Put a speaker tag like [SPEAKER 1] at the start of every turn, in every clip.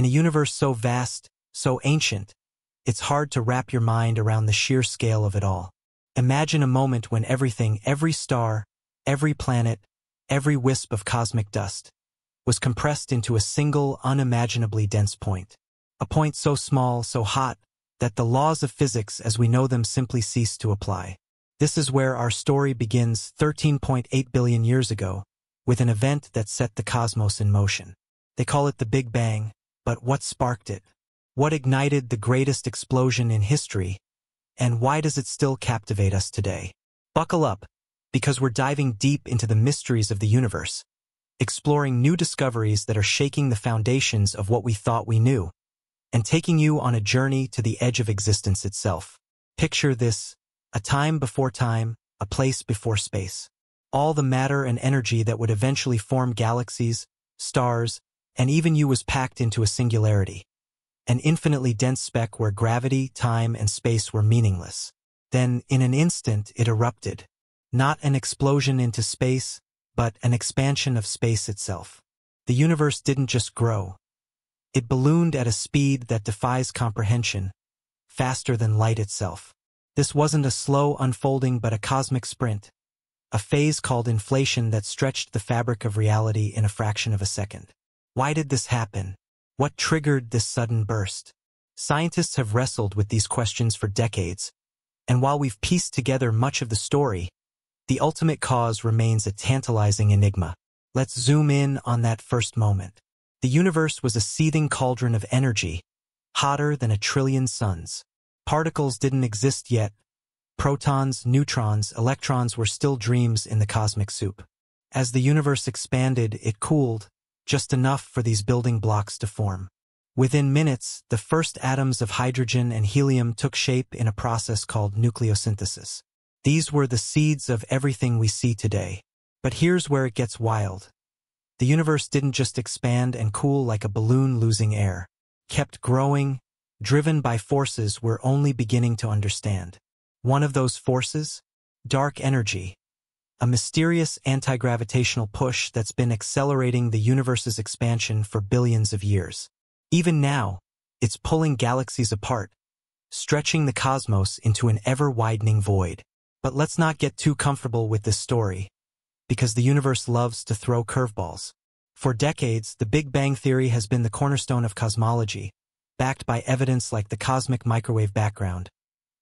[SPEAKER 1] In a universe so vast, so ancient, it's hard to wrap your mind around the sheer scale of it all. Imagine a moment when everything, every star, every planet, every wisp of cosmic dust, was compressed into a single, unimaginably dense point. A point so small, so hot, that the laws of physics as we know them simply cease to apply. This is where our story begins 13.8 billion years ago, with an event that set the cosmos in motion. They call it the Big Bang, but what sparked it? What ignited the greatest explosion in history? And why does it still captivate us today? Buckle up, because we're diving deep into the mysteries of the universe, exploring new discoveries that are shaking the foundations of what we thought we knew and taking you on a journey to the edge of existence itself. Picture this, a time before time, a place before space. All the matter and energy that would eventually form galaxies, stars, and even you was packed into a singularity. An infinitely dense speck where gravity, time, and space were meaningless. Then, in an instant, it erupted. Not an explosion into space, but an expansion of space itself. The universe didn't just grow, it ballooned at a speed that defies comprehension, faster than light itself. This wasn't a slow unfolding but a cosmic sprint, a phase called inflation that stretched the fabric of reality in a fraction of a second. Why did this happen? What triggered this sudden burst? Scientists have wrestled with these questions for decades, and while we've pieced together much of the story, the ultimate cause remains a tantalizing enigma. Let's zoom in on that first moment. The universe was a seething cauldron of energy, hotter than a trillion suns. Particles didn't exist yet. Protons, neutrons, electrons were still dreams in the cosmic soup. As the universe expanded, it cooled, just enough for these building blocks to form. Within minutes, the first atoms of hydrogen and helium took shape in a process called nucleosynthesis. These were the seeds of everything we see today. But here's where it gets wild. The universe didn't just expand and cool like a balloon losing air. Kept growing, driven by forces we're only beginning to understand. One of those forces? Dark energy. A mysterious anti-gravitational push that's been accelerating the universe's expansion for billions of years. Even now, it's pulling galaxies apart, stretching the cosmos into an ever-widening void. But let's not get too comfortable with this story because the universe loves to throw curveballs. For decades, the Big Bang Theory has been the cornerstone of cosmology, backed by evidence like the cosmic microwave background,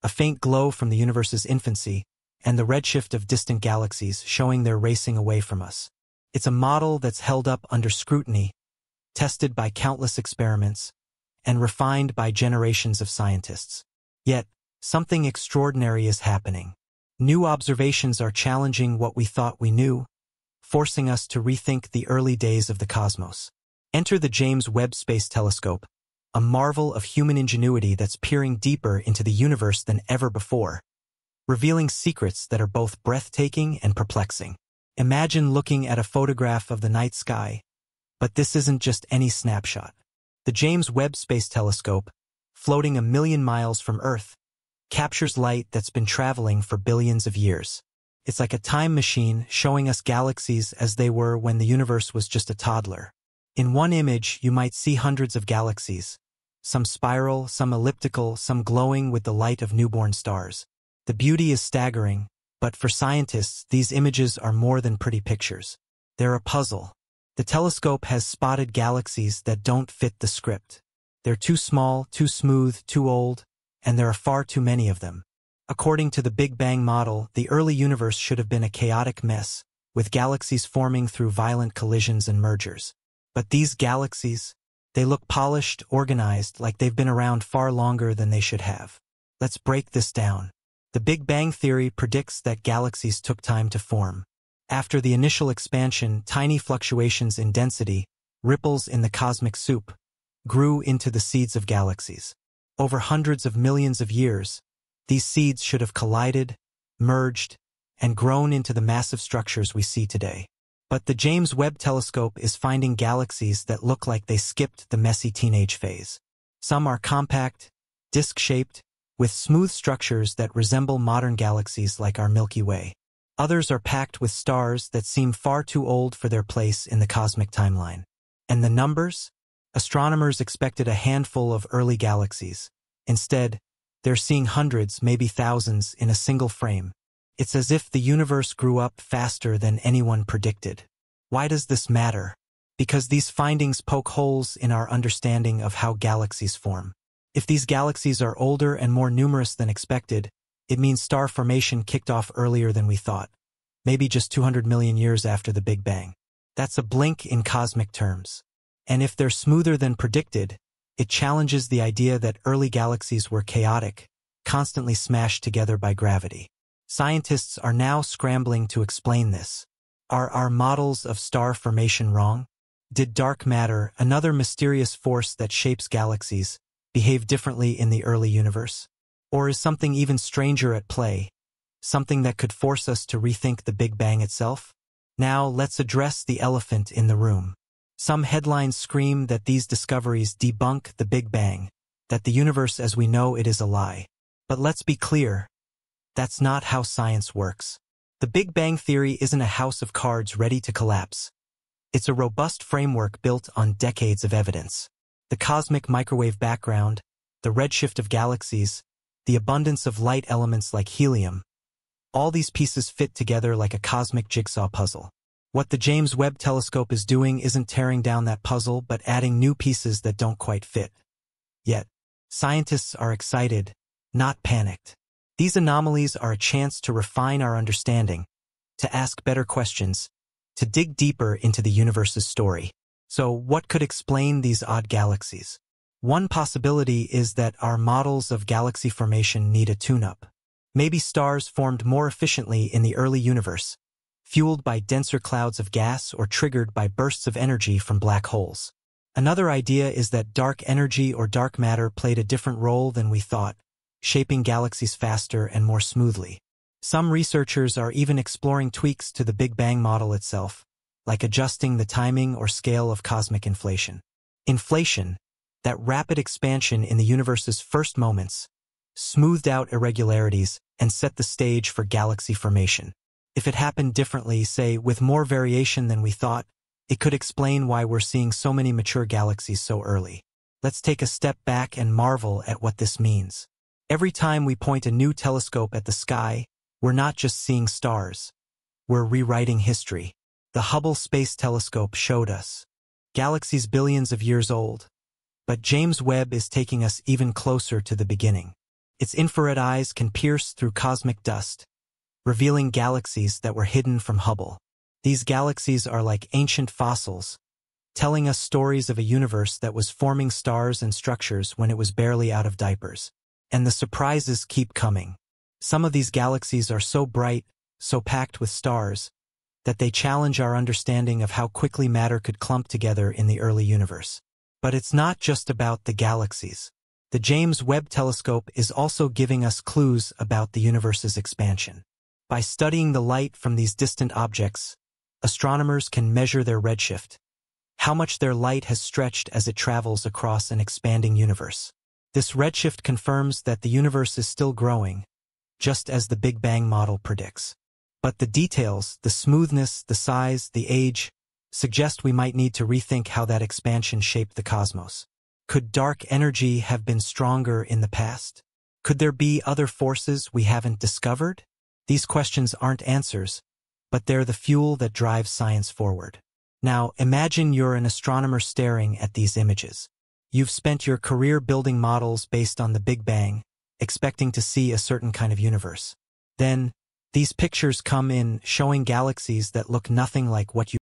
[SPEAKER 1] a faint glow from the universe's infancy, and the redshift of distant galaxies showing they're racing away from us. It's a model that's held up under scrutiny, tested by countless experiments, and refined by generations of scientists. Yet, something extraordinary is happening. New observations are challenging what we thought we knew, forcing us to rethink the early days of the cosmos. Enter the James Webb Space Telescope, a marvel of human ingenuity that's peering deeper into the universe than ever before, revealing secrets that are both breathtaking and perplexing. Imagine looking at a photograph of the night sky, but this isn't just any snapshot. The James Webb Space Telescope, floating a million miles from Earth, captures light that's been traveling for billions of years. It's like a time machine showing us galaxies as they were when the universe was just a toddler. In one image, you might see hundreds of galaxies, some spiral, some elliptical, some glowing with the light of newborn stars. The beauty is staggering, but for scientists, these images are more than pretty pictures. They're a puzzle. The telescope has spotted galaxies that don't fit the script. They're too small, too smooth, too old, and there are far too many of them. According to the Big Bang model, the early universe should have been a chaotic mess, with galaxies forming through violent collisions and mergers. But these galaxies, they look polished, organized, like they've been around far longer than they should have. Let's break this down. The Big Bang Theory predicts that galaxies took time to form. After the initial expansion, tiny fluctuations in density, ripples in the cosmic soup, grew into the seeds of galaxies. Over hundreds of millions of years, these seeds should have collided, merged, and grown into the massive structures we see today. But the James Webb Telescope is finding galaxies that look like they skipped the messy teenage phase. Some are compact, disc-shaped, with smooth structures that resemble modern galaxies like our Milky Way. Others are packed with stars that seem far too old for their place in the cosmic timeline. And the numbers? Astronomers expected a handful of early galaxies. Instead, they're seeing hundreds, maybe thousands, in a single frame. It's as if the universe grew up faster than anyone predicted. Why does this matter? Because these findings poke holes in our understanding of how galaxies form. If these galaxies are older and more numerous than expected, it means star formation kicked off earlier than we thought, maybe just 200 million years after the Big Bang. That's a blink in cosmic terms. And if they're smoother than predicted, it challenges the idea that early galaxies were chaotic, constantly smashed together by gravity. Scientists are now scrambling to explain this. Are our models of star formation wrong? Did dark matter, another mysterious force that shapes galaxies, behave differently in the early universe? Or is something even stranger at play, something that could force us to rethink the Big Bang itself? Now let's address the elephant in the room. Some headlines scream that these discoveries debunk the Big Bang, that the universe as we know it is a lie. But let's be clear, that's not how science works. The Big Bang Theory isn't a house of cards ready to collapse. It's a robust framework built on decades of evidence. The cosmic microwave background, the redshift of galaxies, the abundance of light elements like helium, all these pieces fit together like a cosmic jigsaw puzzle. What the James Webb Telescope is doing isn't tearing down that puzzle, but adding new pieces that don't quite fit. Yet, scientists are excited, not panicked. These anomalies are a chance to refine our understanding, to ask better questions, to dig deeper into the universe's story. So what could explain these odd galaxies? One possibility is that our models of galaxy formation need a tune-up. Maybe stars formed more efficiently in the early universe, fueled by denser clouds of gas or triggered by bursts of energy from black holes. Another idea is that dark energy or dark matter played a different role than we thought, shaping galaxies faster and more smoothly. Some researchers are even exploring tweaks to the Big Bang model itself, like adjusting the timing or scale of cosmic inflation. Inflation, that rapid expansion in the universe's first moments, smoothed out irregularities and set the stage for galaxy formation. If it happened differently, say, with more variation than we thought, it could explain why we're seeing so many mature galaxies so early. Let's take a step back and marvel at what this means. Every time we point a new telescope at the sky, we're not just seeing stars. We're rewriting history. The Hubble Space Telescope showed us. Galaxies billions of years old. But James Webb is taking us even closer to the beginning. Its infrared eyes can pierce through cosmic dust, revealing galaxies that were hidden from Hubble. These galaxies are like ancient fossils, telling us stories of a universe that was forming stars and structures when it was barely out of diapers. And the surprises keep coming. Some of these galaxies are so bright, so packed with stars, that they challenge our understanding of how quickly matter could clump together in the early universe. But it's not just about the galaxies. The James Webb Telescope is also giving us clues about the universe's expansion. By studying the light from these distant objects, astronomers can measure their redshift, how much their light has stretched as it travels across an expanding universe. This redshift confirms that the universe is still growing, just as the Big Bang model predicts. But the details, the smoothness, the size, the age, suggest we might need to rethink how that expansion shaped the cosmos. Could dark energy have been stronger in the past? Could there be other forces we haven't discovered? These questions aren't answers, but they're the fuel that drives science forward. Now, imagine you're an astronomer staring at these images. You've spent your career building models based on the Big Bang, expecting to see a certain kind of universe. Then, these pictures come in showing galaxies that look nothing like what you